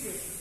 Scripture